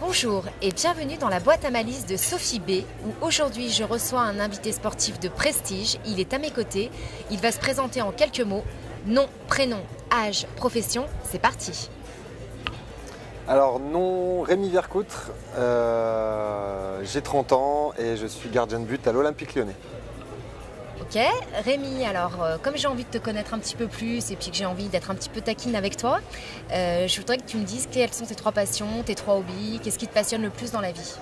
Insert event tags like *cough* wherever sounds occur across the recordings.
Bonjour et bienvenue dans la boîte à malice de Sophie B, où aujourd'hui je reçois un invité sportif de prestige. Il est à mes côtés. Il va se présenter en quelques mots. Nom, prénom, âge, profession. C'est parti. Alors, nom Rémi Vercoutre, euh, j'ai 30 ans et je suis gardien de but à l'Olympique lyonnais. Ok, Rémi, alors euh, comme j'ai envie de te connaître un petit peu plus et puis que j'ai envie d'être un petit peu taquine avec toi, euh, je voudrais que tu me dises quelles sont tes trois passions, tes trois hobbies, qu'est-ce qui te passionne le plus dans la vie?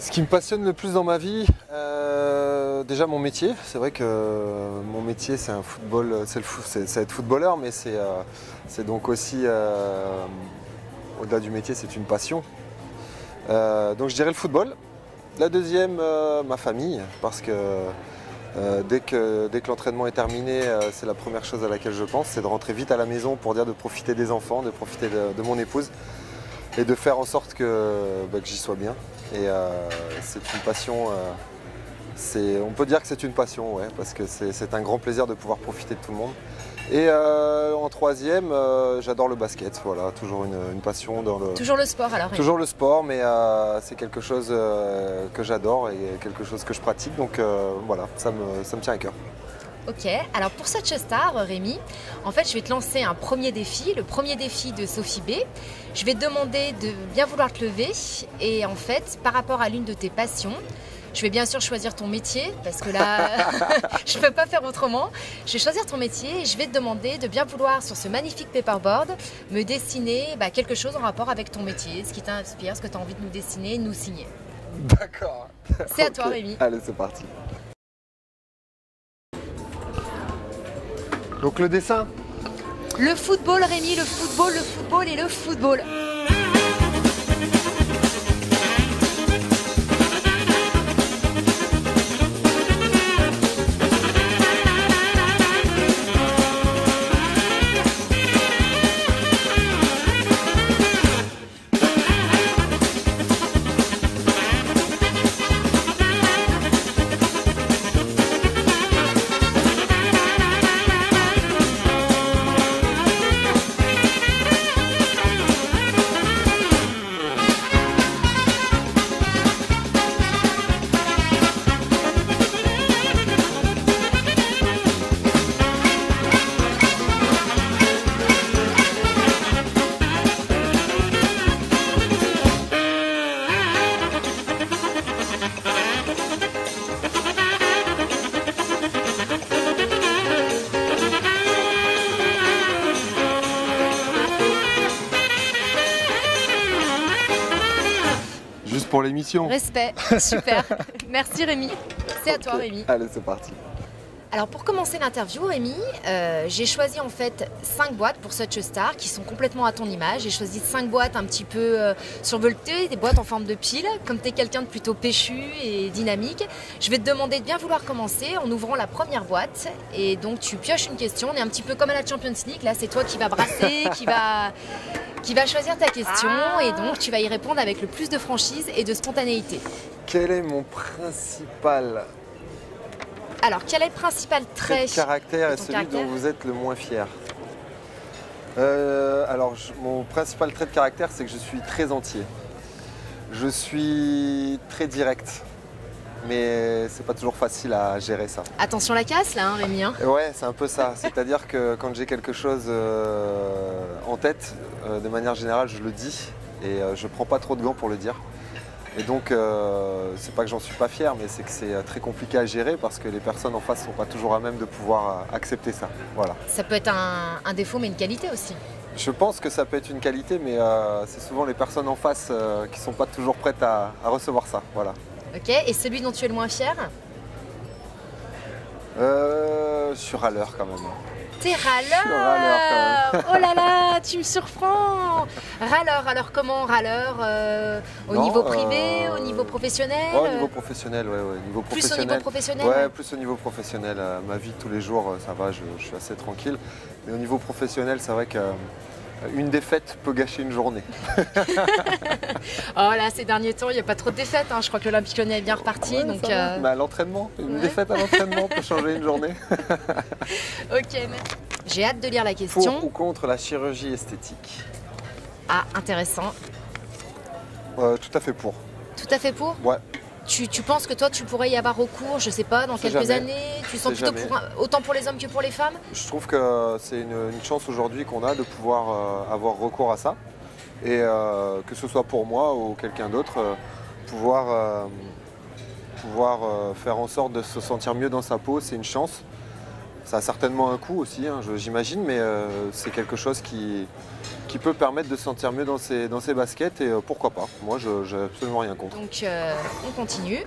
Ce qui me passionne le plus dans ma vie, euh, déjà mon métier. C'est vrai que mon métier c'est un football, c'est le être footballeur, mais c'est donc aussi au-delà du métier, c'est une passion. donc je dirais le football. La deuxième, ma famille, parce que euh, dès que, dès l'entraînement est terminé, euh, c'est la première chose à laquelle je pense, c'est de rentrer vite à la maison pour dire de profiter des enfants, de profiter de, mon épouse et de faire en sorte que, bah, j'y sois bien. Et euh, c'est une passion, on peut dire que c'est une passion, parce que c'est un grand plaisir de pouvoir profiter de tout le monde. Et euh, en troisième, euh, j'adore le basket. Voilà, toujours une, passion dans le. Toujours le sport alors. Toujours le sport, mais euh, c'est quelque chose que j'adore et quelque chose que je pratique. Donc voilà, ça me, ça me tient à cœur. Ok, alors pour cette star, Rémi, en fait, je vais te lancer un premier défi, le premier défi de Sophie B. Je vais te demander de bien vouloir te lever et en fait, par rapport à l'une de tes passions, je vais bien sûr choisir ton métier parce que là, *laughs* je ne peux pas faire autrement. Je vais choisir ton métier et je vais te demander de bien vouloir sur ce magnifique paperboard me dessiner bah, quelque chose en rapport avec ton métier, ce qui t'inspire, ce que tu as envie de nous dessiner, nous signer. D'accord. C'est à toi Rémi. Allez, c'est parti. Donc le dessin? Le football Rémi, le football, le football et le football. L'émission. Respect, *laughs* super. Merci Rémi. C'est à toi Rémi. Allez, c'est parti. Alors pour commencer l'interview, Rémi, euh, j'ai choisi en fait 5 boîtes pour Such Star qui sont complètement à ton image. J'ai choisi 5 boîtes un petit peu euh, survoltées, des boîtes en forme de pile. Comme tu es quelqu'un de plutôt péchu et dynamique, je vais te demander de bien vouloir commencer en ouvrant la première boîte. Et donc tu pioches une question. On est un petit peu comme à la Champions League. Là, c'est toi qui va brasser, *laughs* qui va qui va choisir ta question ah. et donc tu vas y répondre avec le plus de franchise et de spontanéité. Quel est mon principal alors, quel est le principal trait Quel caractère est celui dont vous êtes le moins fier euh, Alors, mon principal trait de caractère, c'est que je suis très entier. Je suis très direct. Mais c'est pas toujours facile à gérer ça. Attention la casse là, hein, Rémi. Hein. ouais, c'est un peu ça. C'est-à-dire que quand j'ai quelque chose euh, en tête, euh, de manière générale, je le dis et je prends pas trop de gants pour le dire. Et donc, euh, c'est pas que j'en suis pas fier, mais c'est que c'est euh, très compliqué à gérer parce que les personnes en face sont pas toujours à même de pouvoir euh, accepter ça. Voilà. Ça peut être un, défaut, mais une qualité aussi. Je pense que ça peut être une qualité, mais c'est souvent les personnes en face qui sont pas toujours prêtes à, recevoir ça. Voilà. Ok, et celui dont tu es le moins fier euh, Je suis râleur quand même. T'es râleur Oh là là, tu me surprends Râleur, alors comment râleur euh, Au niveau privé, euh, au niveau professionnel Au niveau professionnel, ouais, ouais. Niveau plus au niveau professionnel Ouais, plus au niveau professionnel. Euh, ma vie tous les jours, ça va, je, je, suis assez tranquille. Mais au niveau professionnel, c'est vrai que une défaite peut gâcher une journée. *laughs* oh là, ces derniers temps, il n'y a pas trop de défaites. Hein. Je crois que l'Olympique Lyonnais est bien reparti. donc, euh... bah, l'entraînement, une défaite à l'entraînement peut changer une journée. *laughs* ok, j'ai hâte de lire la question. Pour ou contre la chirurgie esthétique Ah, intéressant. euh, tout à fait pour. Tout à fait pour? Ouais. Tu, tu penses que toi, tu pourrais y avoir recours, je sais pas, dans quelques jamais. années Tu sens plutôt pour autant pour les hommes que pour les femmes? Je trouve que c'est une, une chance aujourd'hui qu'on a de pouvoir euh, avoir recours à ça. Et euh, que ce soit pour moi ou quelqu'un d'autre, euh, pouvoir, pouvoir faire en sorte de se sentir mieux dans sa peau, c'est une chance. Ça a certainement un coût aussi, hein, je- j'imagine, mais euh, c'est quelque chose qui, qui peut permettre de se sentir mieux dans ses, dans ses baskets et euh, pourquoi pas. Moi, je n'ai absolument rien contre. Donc, euh, on continue.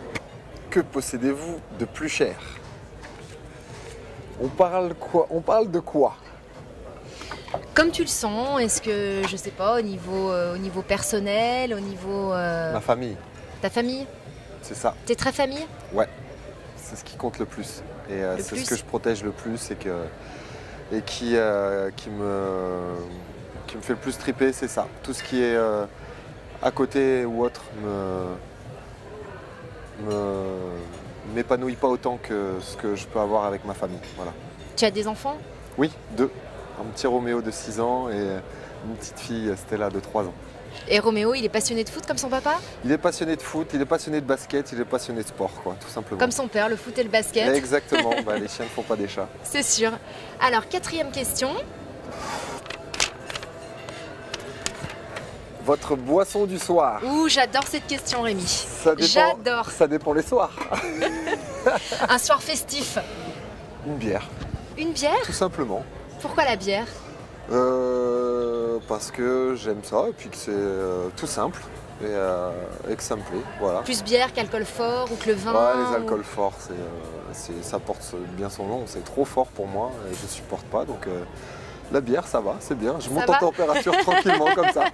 Que possédez-vous de plus cher? On parle, quoi? On parle de quoi? Comme tu le sens, est-ce que, je sais pas, au niveau, euh, au niveau personnel, au niveau. euh, Ma famille, ta famille? C'est ça. T'es très famille? C'est ce qui compte le plus. Et euh, c'est ce que je protège le plus et, que, et qui, euh, qui, me, qui me fait le plus triper, c'est ça. Tout ce qui est euh, à côté ou autre me, me- m'épanouit pas autant que ce que je peux avoir avec ma famille. Voilà. Tu as des enfants? Oui, deux. Un petit Roméo de 6 ans et une petite fille Stella de 3 ans. Et Roméo, il est passionné de foot comme son papa Il est passionné de foot, il est passionné de basket, il est passionné de sport, quoi, tout simplement. Comme son père, le foot et le basket Exactement, *laughs* Bah, les chiens ne font pas des chats. C'est sûr. Alors, quatrième question. Votre boisson du soir Ouh, j'adore cette question, Rémi. Ça dépend, J'adore. Ça dépend les soirs. *laughs* Un soir festif. Une bière, Une bière tout simplement. Pourquoi la bière? Euh, parce que j'aime ça et puis que c'est euh, tout simple et, euh, et que ça me plaît. Voilà. Plus bière qu'alcool fort ou que le vin Ouais, les ou- alcools forts, c'est, c'est- ça porte bien son nom. C'est trop fort pour moi et je supporte pas. Donc la bière, ça va, c'est bien. Je monte en température *laughs* tranquillement comme ça. *laughs*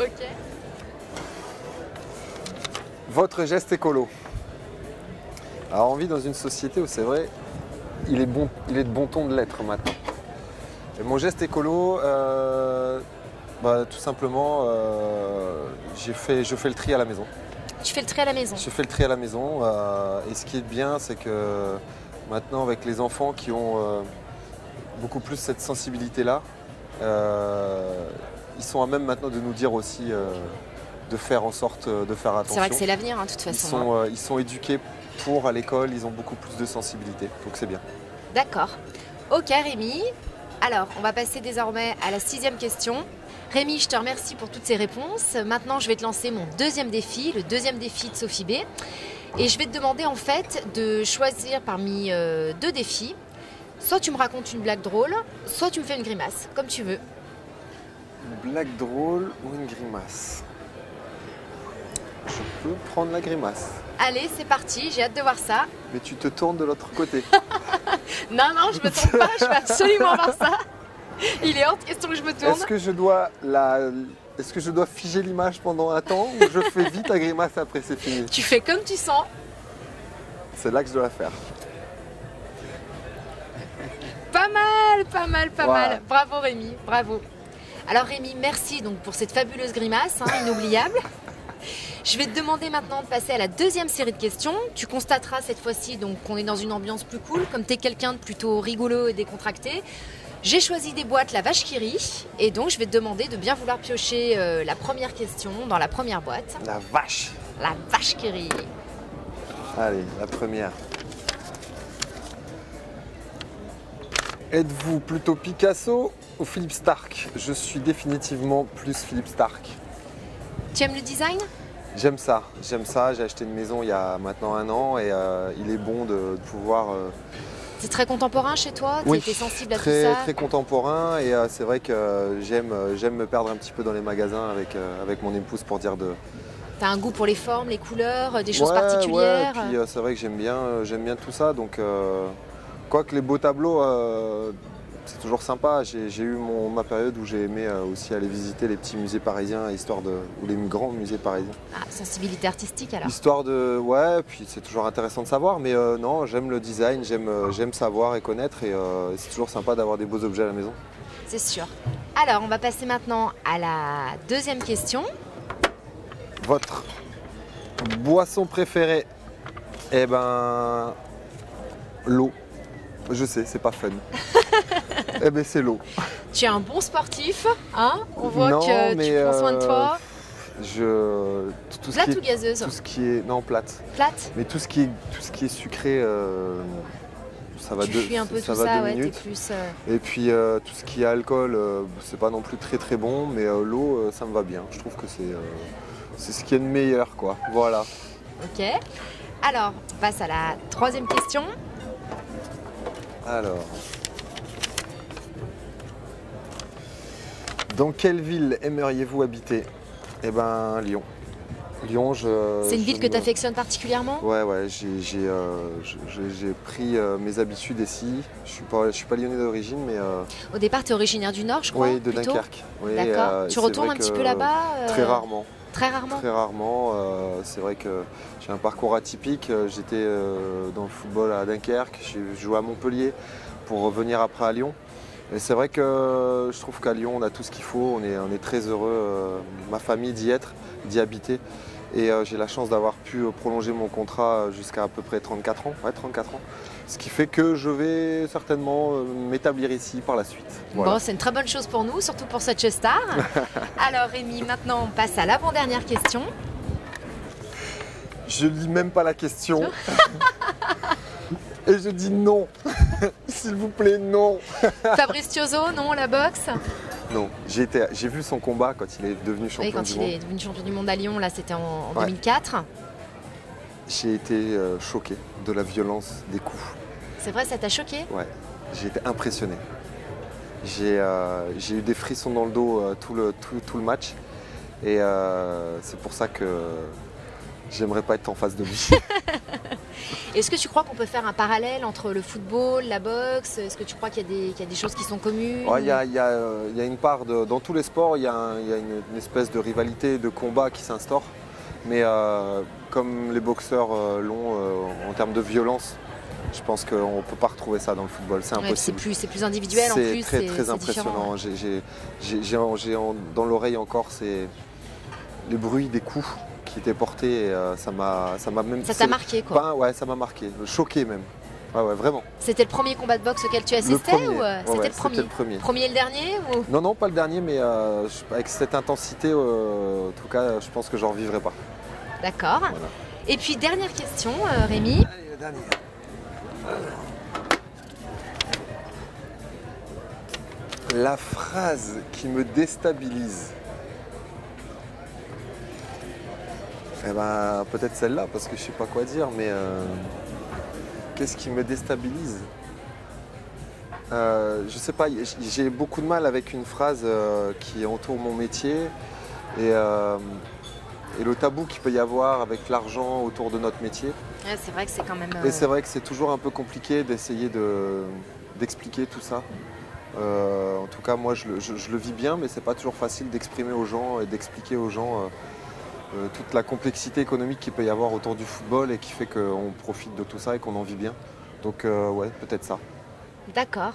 Ok. Votre geste écolo. Alors on vit dans une société où c'est vrai, il est, bon, il est de bon ton de l'être maintenant. Et mon geste écolo, euh, bah, tout simplement, euh, j'ai fait, je fais le tri à la maison. Tu fais le tri à la maison. Je fais le tri à la maison. euh, et ce qui est bien, c'est que maintenant, avec les enfants qui ont beaucoup plus cette sensibilité-là, ils sont à même maintenant de nous dire aussi de faire en sorte de faire attention. C'est vrai que c'est l'avenir, hein, de toute Ils façon. sont, euh, ils sont éduqués pour à l'école, ils ont beaucoup plus de sensibilité, donc c'est bien. D'accord. Ok, Rémi. Alors, on va passer désormais à la sixième question. Rémi, je te remercie pour toutes ces réponses. Maintenant, je vais te lancer mon deuxième défi, le deuxième défi de Sophie B. Et je vais te demander en fait de choisir parmi euh, deux défis. Soit tu me racontes une blague drôle, soit tu me fais une grimace, comme tu veux. Une blague drôle ou une grimace? Je peux prendre la grimace, Allez, c'est parti, j'ai hâte de voir ça. mais tu te tournes de l'autre côté. *laughs* Non, non, je me tourne pas, je vais absolument voir ça. Il est hors de question que je me tourne. Est-ce que je dois la... Est-ce que je dois figer l'image pendant un temps ou je fais vite la grimace après c'est fini? Tu fais comme tu sens. C'est là que je dois la faire. Pas mal, pas mal, pas mal. Bravo Rémi, bravo. Alors Rémi, merci donc pour cette fabuleuse grimace, hein, inoubliable. Je vais te demander maintenant de passer à la deuxième série de questions. Tu constateras cette fois-ci donc qu'on est dans une ambiance plus cool, comme tu es quelqu'un de plutôt rigolo et décontracté. J'ai choisi des boîtes la vache qui rit et donc je vais te demander de bien vouloir piocher euh, la première question dans la première boîte. La vache La vache qui rit. Allez, la première. Êtes-vous plutôt Picasso ou Philippe Stark? Je suis définitivement plus Philippe Stark. Tu aimes le design? J'aime ça, j'aime ça. J'ai acheté une maison il y a maintenant un an et euh, il est bon de, de pouvoir. euh, C'est très contemporain chez toi? Tu oui, étais sensible à très, tout ça? très contemporain et euh, c'est vrai que j'aime, j'aime me perdre un petit peu dans les magasins avec, euh, avec mon épouse pour dire de. T'as un goût pour les formes, les couleurs, des choses Ouais, particulières Ouais, et puis c'est vrai que j'aime bien, j'aime bien tout ça. Donc, quoique les beaux tableaux, c'est toujours sympa. J'ai, eu mon, ma période où j'ai aimé euh, aussi aller visiter les petits musées parisiens, histoire de, ou les grands musées parisiens. Ah, sensibilité artistique alors. Histoire de, ouais, puis c'est toujours intéressant de savoir. Mais euh, non, j'aime le design, j'aime, euh, j'aime savoir et connaître, et euh, c'est toujours sympa d'avoir des beaux objets à la maison. C'est sûr. Alors, on va passer maintenant à la deuxième question. Votre boisson préférée? Eh ben, l'eau. Je sais, c'est pas fun. *laughs* eh ben, c'est l'eau. Tu es un bon sportif, hein On voit Non, que tu prends soin de euh, toi. Je, tout ce Plate qui ou est, gazeuse tout ce qui est non plate. Plate Mais tout ce qui est, tout ce qui est sucré, euh, ça va Tu deux, un peu ça tout va ça, ouais, t'es minutes. plus. euh, Et puis euh, tout ce qui est alcool, euh, c'est pas non plus très très bon, mais euh, l'eau, euh, ça me va bien. Je trouve que c'est euh, c'est ce qui est de meilleur, quoi. Voilà. Ok. Alors, on passe à la troisième question. Alors. Dans quelle ville aimeriez-vous habiter? Eh ben, Lyon. Lyon, je. C'est une je ville que me- tu affectionnes particulièrement? Ouais, ouais, j'ai euh, pris euh, mes habitudes ici. Je suis pas, je suis pas lyonnais d'origine, mais euh, Au départ, tu es originaire du Nord, je crois oui, de plutôt Dunkerque. Oui, D'accord. tu retournes un petit peu là-bas Très rarement. Très rarement Très rarement. c'est vrai que j'ai un parcours atypique. J'étais dans le football à Dunkerque, j'ai joué à Montpellier pour revenir après à Lyon. Et c'est vrai que je trouve qu'à Lyon, on a tout ce qu'il faut. On est, on est très heureux, euh, ma famille, d'y être, d'y habiter. Et euh, j'ai la chance d'avoir pu euh, prolonger mon contrat jusqu'à à peu près 34 ans. Ouais, 34 ans. Ce qui fait que je vais certainement euh, m'établir ici par la suite. Voilà. Bon, c'est une très bonne chose pour nous, surtout pour cette star. *laughs* Alors Rémi, maintenant on passe à l'avant-dernière question. Je lis même pas la question. *laughs* Et je dis non. S'il vous plaît, non. *laughs* Fabrice Tiozo, non, la boxe Non, j'ai vu son combat quand il est devenu Oui, champion quand du il monde. est devenu champion du monde à Lyon, là c'était en, en Ouais. 2004. J'ai été euh, choqué de la violence des coups. C'est vrai, ça t'a choqué? Ouais, j'ai été impressionné. J'ai euh, j'ai eu des frissons dans le dos euh, tout, le, tout, tout le match. Et c'est pour ça que j'aimerais pas être en face de lui. *laughs* Est-ce que tu crois qu'on peut faire un parallèle entre le football, la boxe? Est-ce que tu crois qu'il y, a des- qu'il y a des choses qui sont communes? Ouais, y, y euh, il y a une part de, dans tous les sports, il y a, un- il y a une, une espèce de rivalité, de combat qui s'instaure. Mais euh, comme les boxeurs euh, l'ont en termes de violence, je pense qu'on ne peut pas retrouver ça dans le football. C'est Ouais, puis c'est impossible. plus, c'est plus individuel en C'est plus. très c'est- très impressionnant. J'ai- dans l'oreille encore c'est les bruits des coups qui étaient portés. et, euh, ça m'a ça m'a même Ça t'a marqué quoi pas- ouais, ça m'a marqué, choqué même. Ouais, ouais, vraiment. C'était le premier combat de boxe auquel tu Le assistais premier. ou euh, Ouais, c'était ouais, le premier C'était le premier. Premier et le dernier ou? Non, non, pas le dernier, mais euh, avec cette intensité, euh, en tout cas, je pense que j'en revivrai pas. D'accord. Voilà. Et puis dernière question, euh, Rémi. Allez, le dernier. La phrase qui me déstabilise. Eh ben, peut-être celle-là, parce que je sais pas quoi dire, mais euh, qu'est-ce qui me déstabilise? Euh, Je sais pas, j'ai beaucoup de mal avec une phrase euh, qui entoure mon métier et, euh, et le tabou qu'il peut y avoir avec l'argent autour de notre métier. Ouais, c'est vrai que c'est quand même. Et c'est vrai que c'est toujours un peu compliqué d'essayer de- d'expliquer tout ça. En tout cas, moi, je le, je- je le vis bien, mais c'est pas toujours facile d'exprimer aux gens et d'expliquer aux gens euh, toute la complexité économique qu'il peut y avoir autour du football et qui fait qu'on profite de tout ça et qu'on en vit bien. Donc, euh, ouais, peut-être ça. D'accord.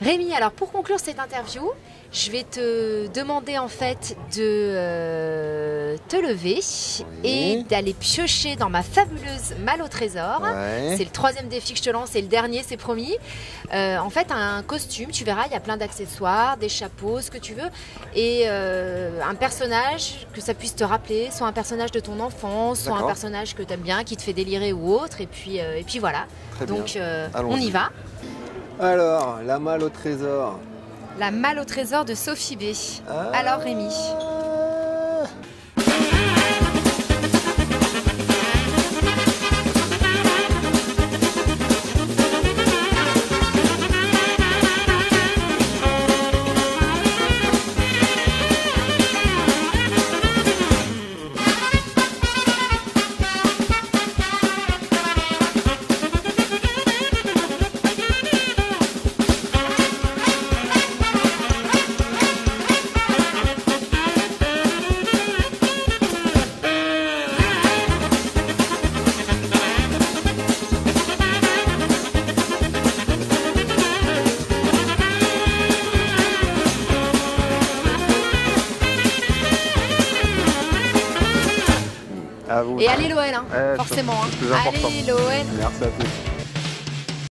Rémi, alors pour conclure cette interview, je vais te demander en fait de euh, te lever Oui. et d'aller piocher dans ma fabuleuse malle au trésor. Ouais. C'est le troisième défi que je te lance et le dernier, c'est promis. Euh, en fait, un costume, tu verras, il y a plein d'accessoires, des chapeaux, ce que tu veux. Et euh, un personnage que ça puisse te rappeler, soit un personnage de ton enfance, soit un personnage que tu aimes bien, qui te fait délirer ou autre. Et puis, euh, et puis voilà. Très. Donc, on y va. Alors, la malle au trésor. La malle au trésor de Sophie B. Ah. Alors, Rémi forcément. hein. le plus important. Allez l'OL Merci à tous.